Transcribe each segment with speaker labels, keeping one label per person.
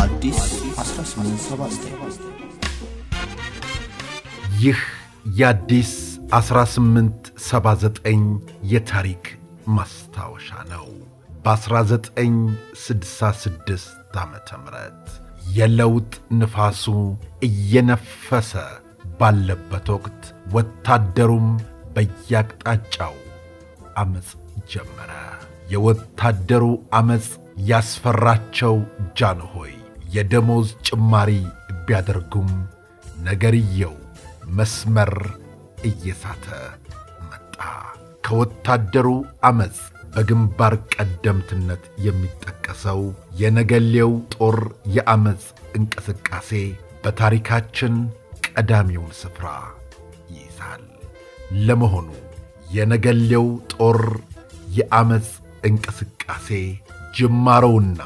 Speaker 1: አዲስ 1879
Speaker 2: ይህ የአዲስ 1879 የታሪክ ማስታወሻ ነው። በ1966 ዓ ም የለውጥ ንፋሱ እየነፈሰ ባለበት ወቅት ወታደሩም በያቅጣጫው ዐመፅ ጀመረ። የወታደሩ ዐመፅ ያስፈራቸው ጃንሆይ የደሞዝ ጭማሪ ቢያደርጉም ነገርየው መስመር እየሳተ መጣ። ከወታደሩ ዐመፅ በግንባር ቀደምትነት የሚጠቀሰው የነገሌው ጦር የዐመፅ እንቅስቃሴ በታሪካችን ቀዳሚውን ስፍራ ይይዛል። ለመሆኑ የነገሌው ጦር የዐመፅ እንቅስቃሴ ጅማሮውና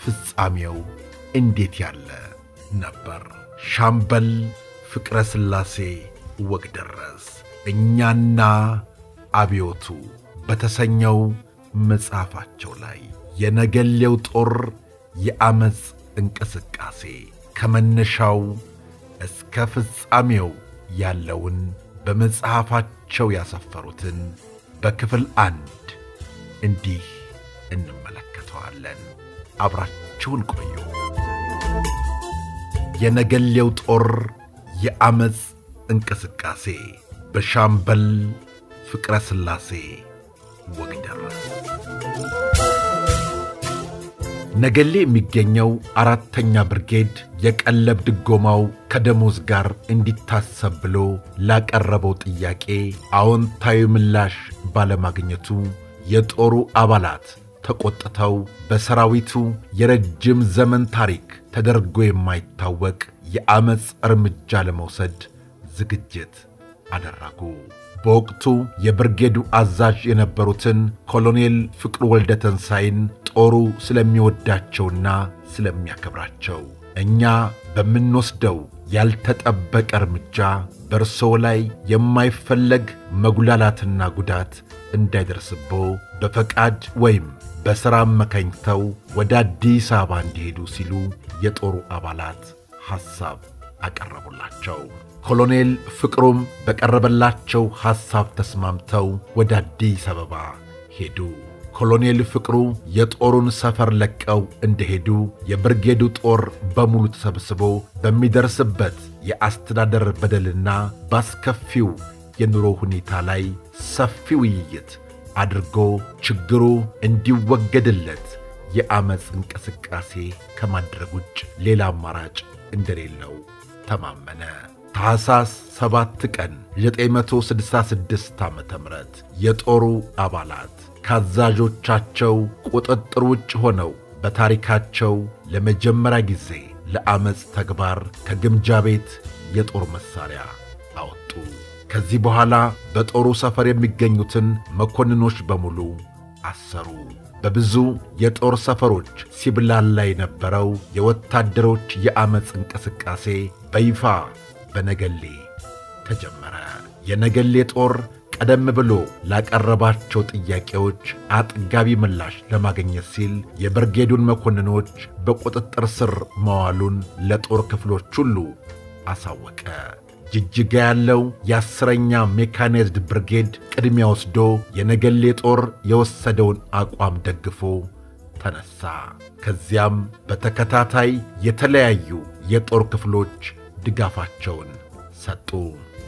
Speaker 2: ፍጻሜው እንዴት ያለ ነበር? ሻምበል ፍቅረ ሥላሴ ወግደረስ እኛና አብዮቱ በተሰኘው መጽሐፋቸው ላይ የነገሌው ጦር የዐመፅ እንቅስቃሴ ከመነሻው እስከ ፍጻሜው ያለውን በመጽሐፋቸው ያሰፈሩትን በክፍል አንድ እንዲህ እንመለከተዋለን። አብራችሁን ቆዩ። የነገሌው ጦር የዐመፅ እንቅስቃሴ በሻምበል ፍቅረ ሥላሴ ወግደረስ ነገሌ የሚገኘው አራተኛ ብርጌድ የቀለብ ድጎማው ከደሞዝ ጋር እንዲታሰብ ብሎ ላቀረበው ጥያቄ አዎንታዊ ምላሽ ባለማግኘቱ የጦሩ አባላት ተቆጥተው በሰራዊቱ የረጅም ዘመን ታሪክ ተደርጎ የማይታወቅ የዐመፅ እርምጃ ለመውሰድ ዝግጅት አደረጉ። በወቅቱ የብርጌዱ አዛዥ የነበሩትን ኮሎኔል ፍቅሩ ወልደ ተንሳይን ጦሩ ስለሚወዳቸውና ስለሚያከብራቸው እኛ በምንወስደው ያልተጠበቀ እርምጃ በእርስዎ ላይ የማይፈለግ መጉላላትና ጉዳት እንዳይደርስቦ በፈቃድ ወይም በሥራ አመካኝተው ወደ አዲስ አበባ እንዲሄዱ ሲሉ የጦሩ አባላት ሐሳብ አቀረቡላቸው። ኮሎኔል ፍቅሩም በቀረበላቸው ሐሳብ ተስማምተው ወደ አዲስ አበባ ሄዱ። ኮሎኔል ፍቅሩ የጦሩን ሰፈር ለቀው እንደሄዱ የብርጌዱ ጦር በሙሉ ተሰብስቦ በሚደርስበት የአስተዳደር በደልና ባስከፊው የኑሮ ሁኔታ ላይ ሰፊ ውይይት አድርጎ ችግሩ እንዲወገድለት የዐመፅ እንቅስቃሴ ከማድረግ ውጭ ሌላ አማራጭ እንደሌለው ተማመነ። ታኅሳስ 7 ቀን 966 ዓ ም የጦሩ አባላት ከአዛዦቻቸው ቁጥጥር ውጭ ሆነው በታሪካቸው ለመጀመሪያ ጊዜ ለዐመፅ ተግባር ከግምጃ ቤት የጦር መሣሪያ አወጡ። ከዚህ በኋላ በጦሩ ሰፈር የሚገኙትን መኮንኖች በሙሉ አሰሩ። በብዙ የጦር ሰፈሮች ሲብላላ የነበረው የወታደሮች የዐመፅ እንቅስቃሴ በይፋ በነገሌ ተጀመረ። የነገሌ ጦር ቀደም ብሎ ላቀረባቸው ጥያቄዎች አጥጋቢ ምላሽ ለማግኘት ሲል የብርጌዱን መኮንኖች በቁጥጥር ስር መዋሉን ለጦር ክፍሎች ሁሉ አሳወቀ። ጅጅጋ ያለው የአስረኛ ሜካናይዝድ ብርጌድ ቅድሚያ ወስዶ የነገሌ ጦር የወሰደውን አቋም ደግፎ ተነሣ። ከዚያም በተከታታይ የተለያዩ የጦር ክፍሎች ድጋፋቸውን ሰጡ።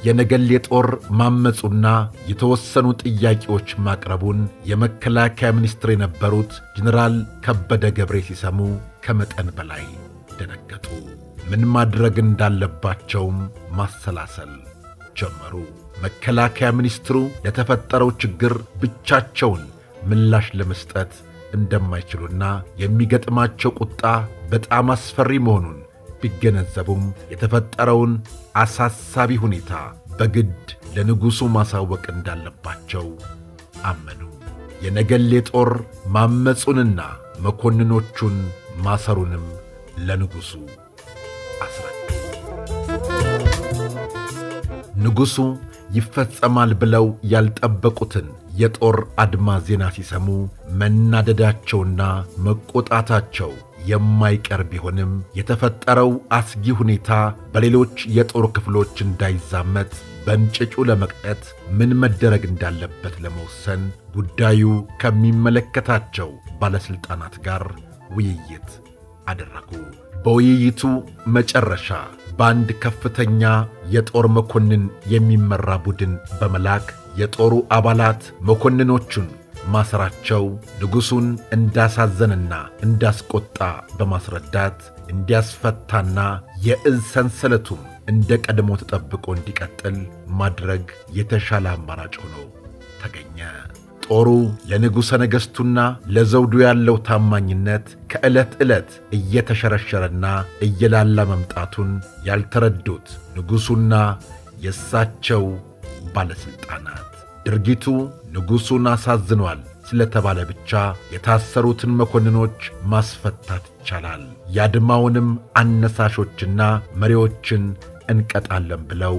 Speaker 2: የነገሌ ጦር ማመፁና የተወሰኑ ጥያቄዎች ማቅረቡን የመከላከያ ሚኒስትር የነበሩት ጀኔራል ከበደ ገብሬ ሲሰሙ ከመጠን በላይ ደነገጡ። ምን ማድረግ እንዳለባቸውም ማሰላሰል ጀመሩ። መከላከያ ሚኒስትሩ ለተፈጠረው ችግር ብቻቸውን ምላሽ ለመስጠት እንደማይችሉና የሚገጥማቸው ቁጣ በጣም አስፈሪ መሆኑን ቢገነዘቡም የተፈጠረውን አሳሳቢ ሁኔታ በግድ ለንጉሡ ማሳወቅ እንዳለባቸው አመኑ። የነገሌ ጦር ማመፁንና መኮንኖቹን ማሰሩንም ለንጉሡ ንጉሡ ይፈጸማል ብለው ያልጠበቁትን የጦር አድማ ዜና ሲሰሙ መናደዳቸውና መቆጣታቸው የማይቀር ቢሆንም የተፈጠረው አስጊ ሁኔታ በሌሎች የጦር ክፍሎች እንዳይዛመት በእንጭጩ ለመቅጨት ምን መደረግ እንዳለበት ለመወሰን ጉዳዩ ከሚመለከታቸው ባለሥልጣናት ጋር ውይይት አደረጉ። በውይይቱ መጨረሻ በአንድ ከፍተኛ የጦር መኮንን የሚመራ ቡድን በመላክ የጦሩ አባላት መኮንኖቹን ማሰራቸው ንጉሡን እንዳሳዘንና እንዳስቆጣ በማስረዳት እንዲያስፈታና የእዝ ሰንሰለቱም እንደ ቀድሞ ተጠብቆ እንዲቀጥል ማድረግ የተሻለ አማራጭ ሆኖ ተገኘ። ጦሩ ለንጉሠ ነገሥቱና ለዘውዱ ያለው ታማኝነት ከዕለት ዕለት እየተሸረሸረና እየላላ መምጣቱን ያልተረዱት ንጉሡና የእሳቸው ባለሥልጣናት። ድርጊቱ ንጉሡን አሳዝኗል። ስለተባለ ብቻ የታሰሩትን መኮንኖች ማስፈታት ይቻላል፣ የአድማውንም አነሳሾችና መሪዎችን እንቀጣለን ብለው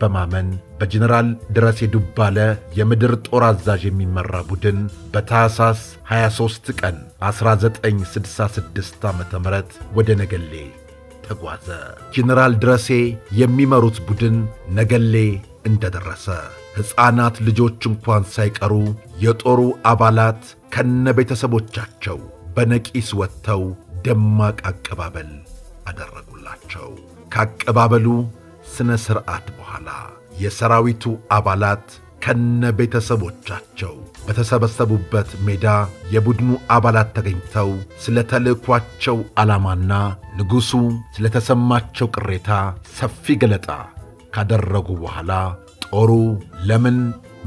Speaker 2: በማመን በጀኔራል ድረሴ ዱባለ የምድር ጦር አዛዥ የሚመራ ቡድን በታኅሳስ 23 ቀን 1966 ዓ ም ወደ ነገሌ ተጓዘ። ጀኔራል ድረሴ የሚመሩት ቡድን ነገሌ እንደደረሰ ሕፃናት ልጆች እንኳን ሳይቀሩ የጦሩ አባላት ከነ ቤተሰቦቻቸው በነቂስ ወጥተው ደማቅ አቀባበል አደረጉላቸው። ከአቀባበሉ ሥነ ሥርዓት በኋላ የሰራዊቱ አባላት ከነ ቤተሰቦቻቸው በተሰበሰቡበት ሜዳ የቡድኑ አባላት ተገኝተው ስለ ተልእኳቸው ዓላማና ንጉሡ ስለ ተሰማቸው ቅሬታ ሰፊ ገለጣ ካደረጉ በኋላ ጦሩ ለምን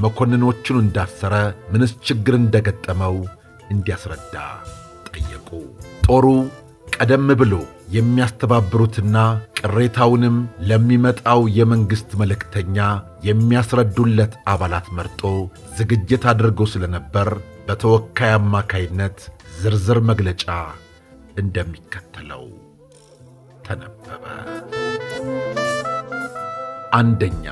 Speaker 2: መኮንኖቹን እንዳሰረ፣ ምንስ ችግር እንደገጠመው እንዲያስረዳ ጠየቁ። ጦሩ ቀደም ብሎ የሚያስተባብሩትና ቅሬታውንም ለሚመጣው የመንግሥት መልእክተኛ የሚያስረዱለት አባላት መርጦ ዝግጅት አድርጎ ስለነበር በተወካይ አማካይነት ዝርዝር መግለጫ እንደሚከተለው ተነበበ። አንደኛ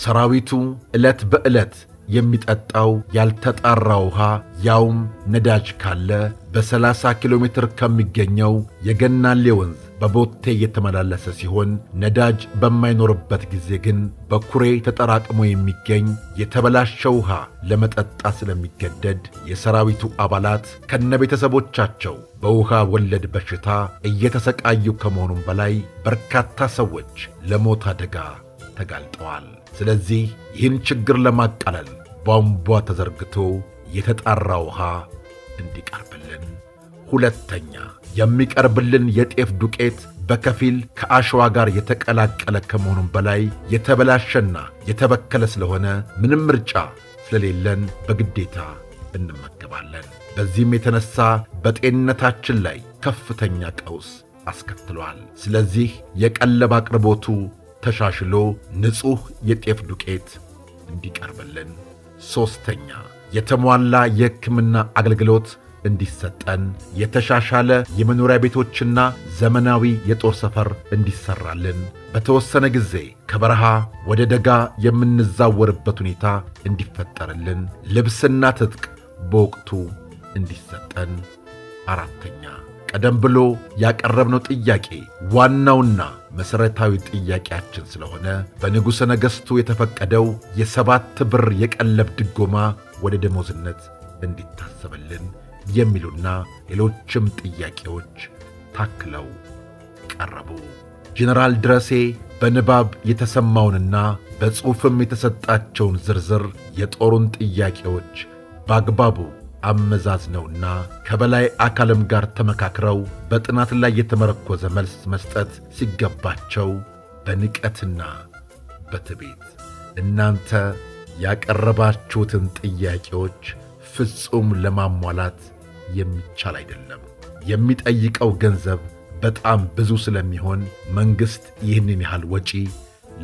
Speaker 2: ሰራዊቱ ዕለት በዕለት የሚጠጣው ያልተጣራ ውሃ ያውም ነዳጅ ካለ በ30 ኪሎ ሜትር ከሚገኘው የገናሌ ወንዝ በቦቴ እየተመላለሰ ሲሆን ነዳጅ በማይኖርበት ጊዜ ግን በኩሬ ተጠራቅሞ የሚገኝ የተበላሸ ውሃ ለመጠጣት ስለሚገደድ የሰራዊቱ አባላት ከነቤተሰቦቻቸው በውሃ ወለድ በሽታ እየተሰቃዩ ከመሆኑም በላይ በርካታ ሰዎች ለሞት አደጋ ተጋልጠዋል። ስለዚህ ይህን ችግር ለማቃለል ቧንቧ ተዘርግቶ የተጣራ ውሃ እንዲቀርብልን። ሁለተኛ የሚቀርብልን የጤፍ ዱቄት በከፊል ከአሸዋ ጋር የተቀላቀለ ከመሆኑም በላይ የተበላሸና የተበከለ ስለሆነ ምንም ምርጫ ስለሌለን በግዴታ እንመገባለን። በዚህም የተነሳ በጤንነታችን ላይ ከፍተኛ ቀውስ አስከትሏል። ስለዚህ የቀለብ አቅርቦቱ ተሻሽሎ ንጹሕ የጤፍ ዱቄት እንዲቀርብልን። ሦስተኛ የተሟላ የሕክምና አገልግሎት እንዲሰጠን የተሻሻለ የመኖሪያ ቤቶችና ዘመናዊ የጦር ሰፈር እንዲሠራልን በተወሰነ ጊዜ ከበረሃ ወደ ደጋ የምንዛወርበት ሁኔታ እንዲፈጠርልን ልብስና ትጥቅ በወቅቱ እንዲሰጠን። አራተኛ ቀደም ብሎ ያቀረብነው ጥያቄ ዋናውና መሠረታዊ ጥያቄያችን ስለሆነ በንጉሠ ነገሥቱ የተፈቀደው የሰባት ብር የቀለብ ድጎማ ወደ ደሞዝነት እንዲታሰብልን የሚሉና ሌሎችም ጥያቄዎች ታክለው ቀረቡ። ጄኔራል ድረሴ በንባብ የተሰማውንና በጽሑፍም የተሰጣቸውን ዝርዝር የጦሩን ጥያቄዎች በአግባቡ አመዛዝነውና ከበላይ አካልም ጋር ተመካክረው በጥናት ላይ የተመረኮዘ መልስ መስጠት ሲገባቸው በንቀትና በትዕቢት እናንተ ያቀረባችሁትን ጥያቄዎች ፍጹም ለማሟላት የሚቻል አይደለም፣ የሚጠይቀው ገንዘብ በጣም ብዙ ስለሚሆን መንግሥት ይህንን ያህል ወጪ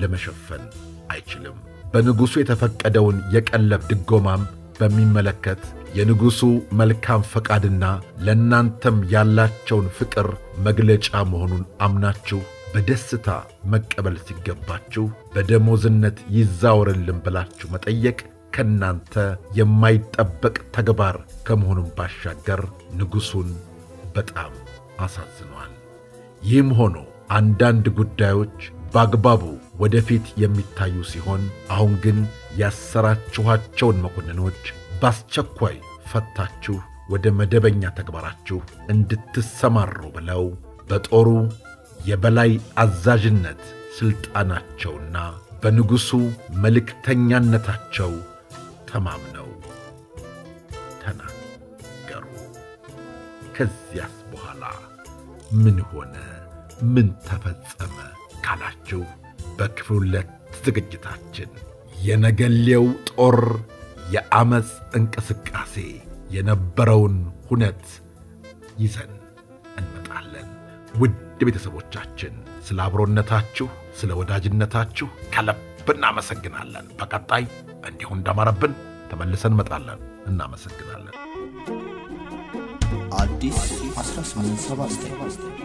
Speaker 2: ለመሸፈን አይችልም። በንጉሡ የተፈቀደውን የቀለብ ድጎማም በሚመለከት የንጉሡ መልካም ፈቃድና ለእናንተም ያላቸውን ፍቅር መግለጫ መሆኑን አምናችሁ በደስታ መቀበል ሲገባችሁ በደሞዝነት ይዛወርልን ብላችሁ መጠየቅ ከእናንተ የማይጠበቅ ተግባር ከመሆኑም ባሻገር ንጉሡን በጣም አሳዝኗል። ይህም ሆኖ አንዳንድ ጉዳዮች በአግባቡ ወደፊት የሚታዩ ሲሆን አሁን ግን ያሰራችኋቸውን መኮንኖች በአስቸኳይ ፈታችሁ ወደ መደበኛ ተግባራችሁ እንድትሰማሩ ብለው በጦሩ የበላይ አዛዥነት ሥልጣናቸውና በንጉሡ መልእክተኛነታቸው ተማምነው ተናገሩ። ከዚያስ በኋላ ምን ሆነ? ምን ተፈጸመ ካላችሁ በክፍል ሁለት ዝግጅታችን የነገሌው ጦር የዐመፅ እንቅስቃሴ የነበረውን ሁነት ይዘን እንመጣለን። ውድ ቤተሰቦቻችን ስለ አብሮነታችሁ፣ ስለ ወዳጅነታችሁ ከልብ እናመሰግናለን። በቀጣይ እንዲሁ እንዳማረብን ተመልሰን እንመጣለን። እናመሰግናለን።
Speaker 1: አዲስ 1879